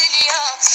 चलिया